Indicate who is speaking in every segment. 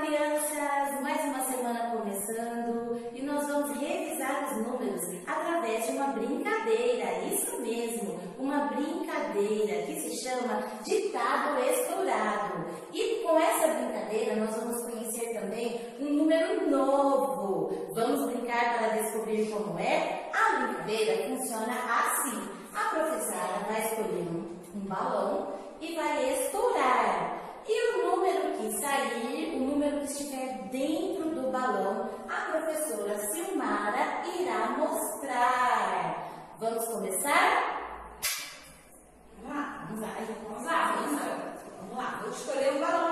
Speaker 1: crianças! Mais uma semana começando e nós vamos revisar os números através de uma brincadeira, isso mesmo, uma brincadeira que se chama ditado estourado. E com essa brincadeira nós vamos conhecer também um número novo. Vamos brincar para descobrir como é? A brincadeira funciona assim. escolher um
Speaker 2: valor.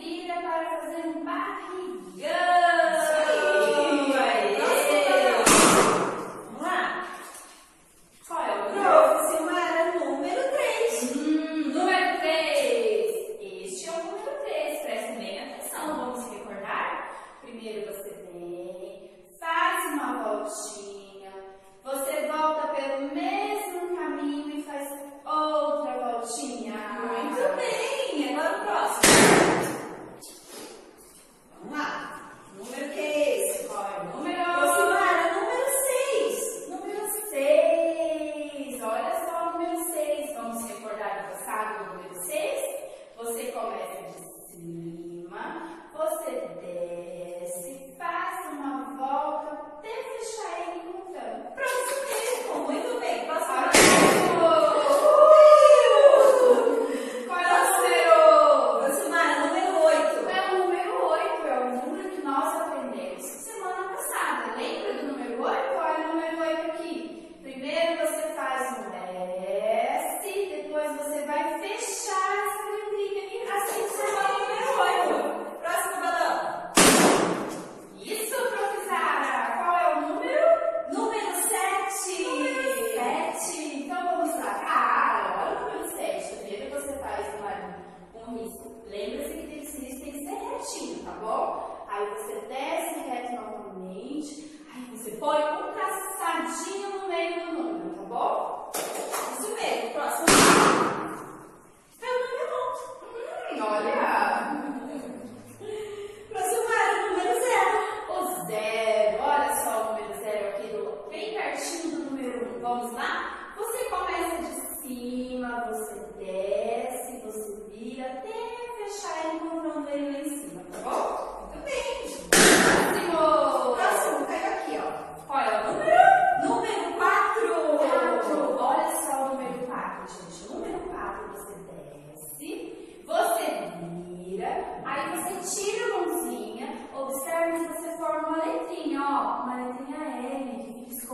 Speaker 2: Vira para fazer um par Olha! Para seu número zero. O zero. Olha só o número zero aqui, do, bem pertinho do número um. Vamos lá? Você começa de cima, você desce, você vira até fechar ele no